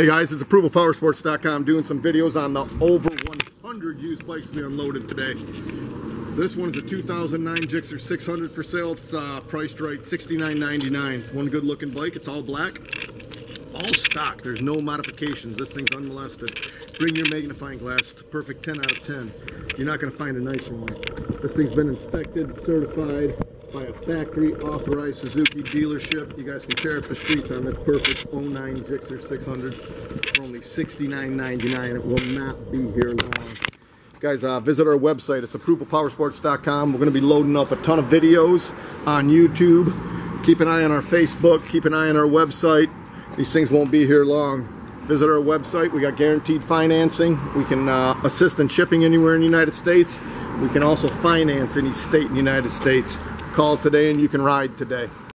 Hey guys, it's ApprovalPowersports.com doing some videos on the over 100 used bikes we unloaded today. This one's a 2009 Gixxer 600 for sale. It's uh, priced right, $69.99. It's one good looking bike. It's all black, all stock. There's no modifications. This thing's unmolested. Bring your magnifying glass. It's a perfect 10 out of 10. You're not going to find a nicer one. This thing's been inspected, certified by a factory authorized Suzuki dealership. You guys can tear up the streets on this perfect 09 Gixxer 600 for only $69.99. It will not be here long. Guys, uh, visit our website. It's approvalpowersports.com. We're going to be loading up a ton of videos on YouTube. Keep an eye on our Facebook. Keep an eye on our website. These things won't be here long. Visit our website. We got guaranteed financing. We can uh, assist in shipping anywhere in the United States. We can also finance any state in the United States. Call today and you can ride today.